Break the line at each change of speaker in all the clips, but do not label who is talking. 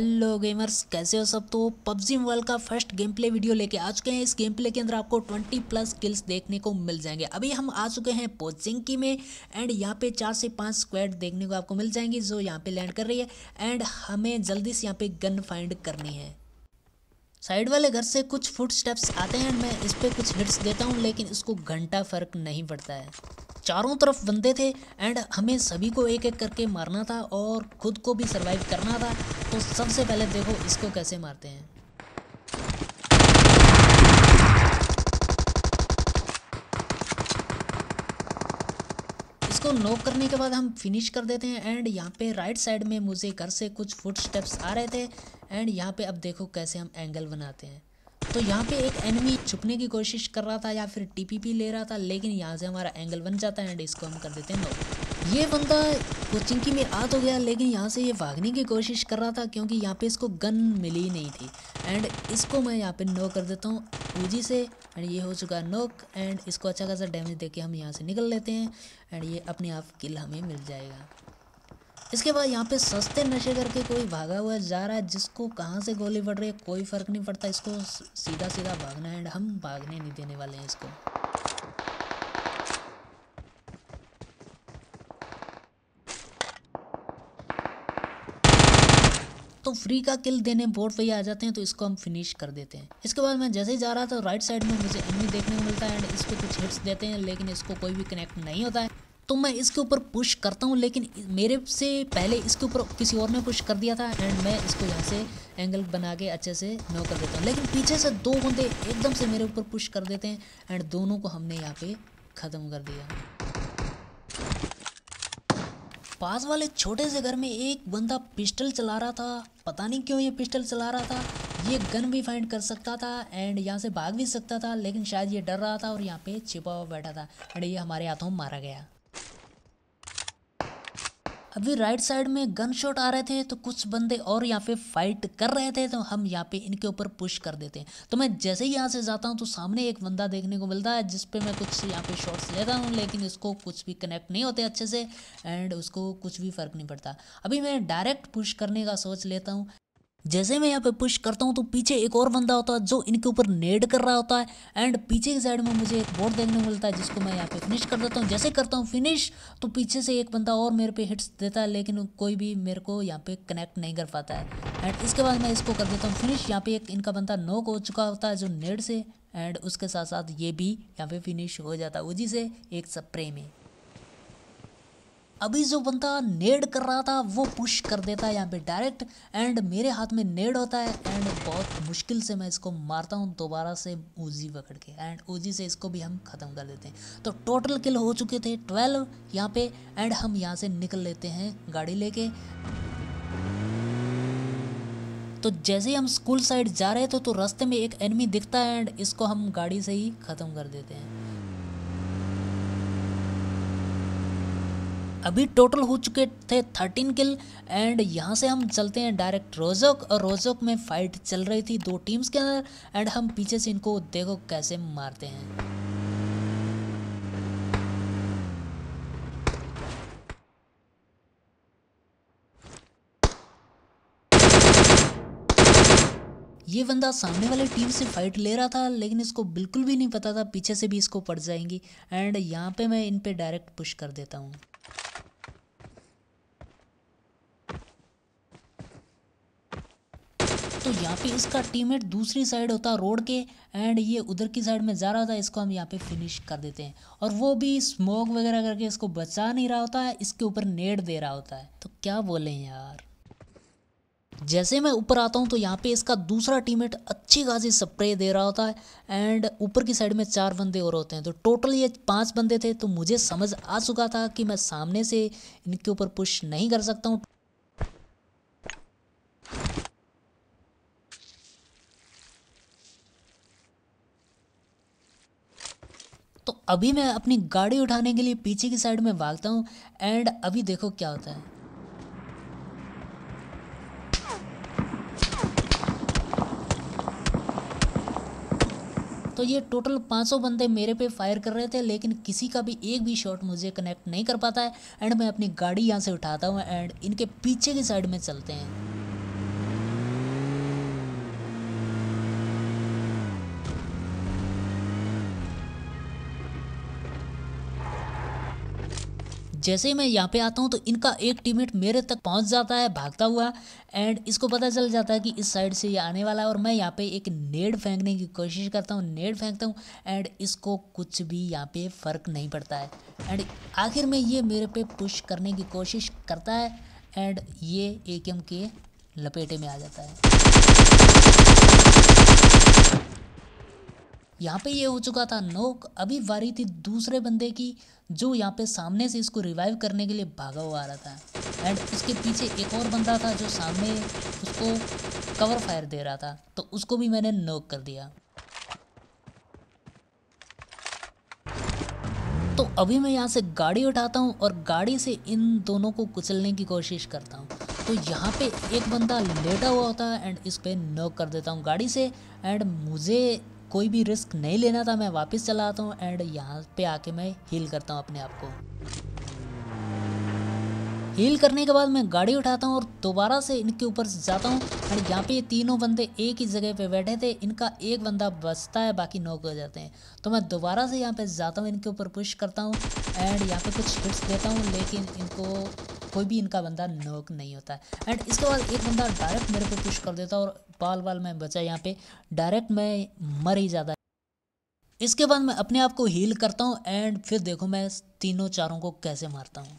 Hello gamers कैसे हो सब? तो पबजी मोबाइल का फ़र्स्ट गेम प्ले वीडियो लेके आ चुके हैं। इस गेम प्ले के अंदर आपको 20 प्लस किल्स देखने को मिल जाएँगे। अभी हम आ चुके हैं पोचिंकी में एंड यहाँ पे चार से पाँच स्क्वाड देखने को आपको मिल जाएँगी, जो यहाँ पे लैंड कर रही है। एंड हमें जल्दी से यहाँ पे गन फाइंड करनी है। साइड वाले घर से कुछ फुट स्टेप्स आते हैं मैं इस पर कुछ हिट्स देता हूँ, लेकिन इसको घंटा फ़र्क नहीं पड़ता है। चारों तरफ़ बंदे थे एंड हमें सभी को एक एक करके मारना था और खुद को भी सरवाइव करना था। तो सबसे पहले देखो इसको कैसे मारते हैं। इसको नॉक करने के बाद हम फिनिश कर देते हैं एंड यहाँ पे राइट साइड में मुझे घर से कुछ फुट स्टेप्स आ रहे थे एंड यहाँ पे अब देखो कैसे हम एंगल बनाते हैं। तो यहाँ पे एक एनिमी छुपने की कोशिश कर रहा था या फिर टीपीपी ले रहा था, लेकिन यहाँ से हमारा एंगल बन जाता है एंड इसको हम कर देते हैं नो ये बंदा कोचिंकी में आ तो गया, लेकिन यहाँ से ये भागने की कोशिश कर रहा था क्योंकि यहाँ पे इसको गन मिली नहीं थी. एंड इसको मैं यहाँ पे नो कर देता हूँ ऊजी से एंड ये हो चुका नोक एंड इसको अच्छा खासा डैमेज दे के हम यहाँ से निकल लेते हैं एंड ये अपने आप किल हमें मिल जाएगा. इसके बाद यहाँ पे सस्ते नशे करके कोई भागा हुआ जा रहा है, जिसको कहाँ से गोली पड़ रही है, कोई फ़र्क नहीं पड़ता। इसको सीधा सीधा भागना है, एंड हम भागने नहीं देने वाले हैं इसको। तो फ्री का किल देने बोर्ड पे ही आ जाते हैं तो इसको हम फिनिश कर देते हैं। इसके बाद मैं जैसे ही जा रहा था राइट साइड में मुझे एनिमी देखने को मिलता है, एंड इस पर कुछ हिट्स देते हैं, लेकिन इसको कोई भी कनेक्ट नहीं होता है। तो मैं इसके ऊपर पुश करता हूँ, लेकिन मेरे से पहले इसके ऊपर किसी और ने पुश कर दिया था एंड मैं इसको यहाँ से एंगल बना के अच्छे से नो कर देता हूँ। लेकिन पीछे से दो बंदे एकदम से मेरे ऊपर पुश कर देते हैं एंड दोनों को हमने यहाँ पे ख़त्म कर दिया। पास वाले छोटे से घर में एक बंदा पिस्टल चला रहा था, पता नहीं क्यों ये पिस्टल चला रहा था। ये गन भी फाइंड कर सकता था एंड यहाँ से भाग भी सकता था, लेकिन शायद ये डर रहा था और यहाँ पे छिपा हुआ बैठा था एंड ये हमारे हाथों मारा गया। अभी राइट साइड में गन शॉट आ रहे थे तो कुछ बंदे और यहाँ पे फाइट कर रहे थे तो हम यहाँ पे इनके ऊपर पुश कर देते हैं। तो मैं जैसे ही यहाँ से जाता हूँ तो सामने एक बंदा देखने को मिलता है जिसपे मैं कुछ यहाँ पे शॉट्स लेता हूँ, लेकिन इसको कुछ भी कनेक्ट नहीं होते अच्छे से एंड उसको कुछ भी फ़र्क नहीं पड़ता। अभी मैं डायरेक्ट पुश करने का सोच लेता हूँ। जैसे मैं यहाँ पे पुश करता हूँ तो पीछे एक और बंदा होता है जो इनके ऊपर नेड कर रहा होता है। एंड पीछे की साइड में मुझे एक बोर्ड देखने को मिलता है, जिसको मैं यहाँ पे फिनिश कर देता हूँ। जैसे करता हूँ फिनिश तो पीछे से एक बंदा और मेरे पे हिट्स देता है, लेकिन कोई भी मेरे को यहाँ पे कनेक्ट नहीं कर पाता है। एंड इसके बाद मैं इसको कर देता हूँ फिनिश यहाँ पे एक इनका बंदा नोक हो चुका होता है जो नेड से एंड उसके साथ साथ ये भी यहाँ पे फिनिश हो जाता है, उसी से एक स्प्रे में अभी जो बंदा नेड कर रहा था, वो पुश कर देता है यहाँ पे डायरेक्ट एंड मेरे हाथ में नेड होता है एंड बहुत मुश्किल से मैं इसको मारता हूँ, दोबारा से ऊजी पकड़ के एंड ऊजी से इसको भी हम ख़त्म कर देते हैं। तो टोटल किल हो चुके थे ट्वेल्व यहाँ पे एंड हम यहाँ से निकल लेते हैं गाड़ी लेके। तो जैसे ही हम स्कूल साइड जा रहे थे तो रास्ते में एक एनिमी दिखता है एंड इसको हम गाड़ी से ही ख़त्म कर देते हैं। अभी टोटल हो चुके थे थर्टीन किल एंड यहाँ से हम चलते हैं डायरेक्ट रोजोक और रोजोक में फाइट चल रही थी दो टीम्स के अंदर एंड हम पीछे से इनको देखो कैसे मारते हैं। ये बंदा सामने वाले टीम से फाइट ले रहा था, लेकिन इसको बिल्कुल भी नहीं पता था, पीछे से भी इसको पड़ जाएँगी। एंड यहाँ पे मैं इन पे डायरेक्ट पुश कर देता हूँ। तो यहाँ पे इसका टीममेट दूसरी साइड होता रोड के एंड ये उधर की साइड में जा रहा था, इसको हम यहाँ पे फिनिश कर देते हैं। और वो भी स्मोक वगैरह करके इसको बचा नहीं रहा होता है इसके ऊपर नेट दे रहा होता है। तो क्या बोले यार? जैसे मैं ऊपर आता हूँ तो यहाँ पे इसका दूसरा टीममेट अच्छी खासी स्प्रे दे रहा होता है एंड ऊपर की साइड में चार बंदे और होते हैं। तो टोटल ये पाँच बंदे थे तो मुझे समझ आ चुका था कि मैं सामने से इनके ऊपर पुश नहीं कर सकता हूँ। तो अभी मैं अपनी गाड़ी उठाने के लिए पीछे की साइड में भागता हूँ एंड अभी देखो क्या होता है। तो ये टोटल 500 बंदे मेरे पे फायर कर रहे थे, लेकिन किसी का भी एक भी शॉट मुझे कनेक्ट नहीं कर पाता है एंड मैं अपनी गाड़ी यहाँ से उठाता हूँ एंड इनके पीछे की साइड में चलते हैं। जैसे ही मैं यहाँ पे आता हूँ तो इनका एक टीममेट मेरे तक पहुँच जाता है, भागता हुआ। एंड इसको पता चल जाता है कि इस साइड से ये आने वाला है और मैं यहाँ पे एक नेड फेंकने की कोशिश करता हूँ, नेड फेंकता हूँ। एंड इसको कुछ भी यहाँ पे फ़र्क नहीं पड़ता है। एंड आखिर में ये मेरे पे पुश करने की कोशिश करता है। एंड ये ए के लपेटे में आ जाता है। यहाँ पे ये हो चुका था नोक। अभी वारी थी दूसरे बंदे की, जो यहाँ पे सामने से इसको रिवाइव करने के लिए भागा हुआ आ रहा था। एंड इसके पीछे एक और बंदा था जो सामने उसको कवर फायर दे रहा था। तो उसको भी मैंने नोक कर दिया। तो अभी मैं यहाँ से गाड़ी उठाता हूँ और गाड़ी से इन दोनों को कुचलने की कोशिश करता हूँ। तो यहाँ पे एक बंदा लेटा हुआ होता है एंड इस पर नोक कर देता हूँ गाड़ी से। एंड मुझे कोई भी रिस्क नहीं लेना था, मैं वापस चला आता हूँ एंड यहाँ पे आके मैं हील करता हूँ अपने आप को। हील करने के बाद मैं गाड़ी उठाता हूँ और दोबारा से इनके ऊपर जाता हूँ एंड यहाँ पे ये तीनों बंदे एक ही जगह पे बैठे थे, इनका एक बंदा बचता है, बाकी नौक हो जाते हैं। तो मैं दोबारा से यहाँ पे जाता हूँ, इनके ऊपर पुश करता हूँ एंड यहाँ पे कुछ हिट्स देता हूँ, लेकिन इनको कोई भी इनका बंदा नोक नहीं होता। है एंड इसके बाद एक बंदा डायरेक्ट मेरे पे पुश कर देता और बाल बाल में बचा यहाँ पे। डायरेक्ट मैं मर ही जाता। इसके बाद मैं अपने आप को हील करता हूँ एंड फिर देखो मैं तीनों चारों को कैसे मारता हूँ।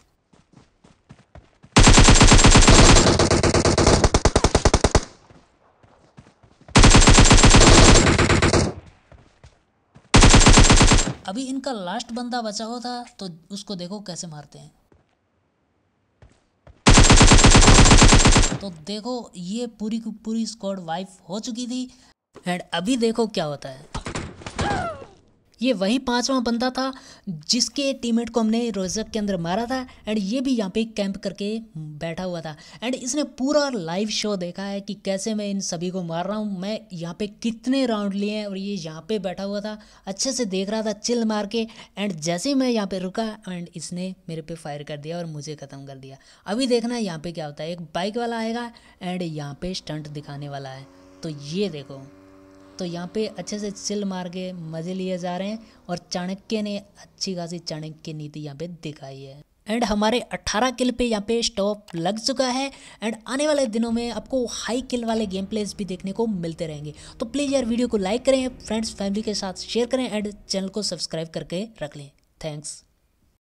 अभी इनका लास्ट बंदा बचा हुआ था तो उसको देखो कैसे मारते हैं। तो देखो, ये पूरी की पूरी स्क्वाड वाइफ हो चुकी थी। एंड अभी देखो क्या होता है। ये वही पांचवा बंदा था जिसके टीममेट को हमने रोजक के अंदर मारा था एंड ये भी यहाँ पे कैंप करके बैठा हुआ था एंड इसने पूरा लाइव शो देखा है कि कैसे मैं इन सभी को मार रहा हूँ, मैं यहाँ पे कितने राउंड लिए हैं और ये यहाँ पे बैठा हुआ था, अच्छे से देख रहा था चिल मार के एंड जैसे ही मैं यहाँ पे रुका एंड इसने मेरे पे फायर कर दिया और मुझे ख़त्म कर दिया। अभी देखना यहाँ पे क्या होता है, एक बाइक वाला आएगा एंड यहाँ पे स्टंट दिखाने वाला है तो ये देखो। तो यहाँ पे अच्छे से चिल मार के मज़े लिए जा रहे हैं और चाणक्य ने अच्छी खासी चाणक्य नीति यहाँ पे दिखाई है। एंड हमारे 18 किल पे यहाँ पे स्टॉप लग चुका है एंड आने वाले दिनों में आपको हाई किल वाले गेम प्लेस भी देखने को मिलते रहेंगे। तो प्लीज़ यार वीडियो को लाइक करें फ्रेंड्स फैमिली के साथ शेयर करें एंड चैनल को सब्सक्राइब करके रख लें। थैंक्स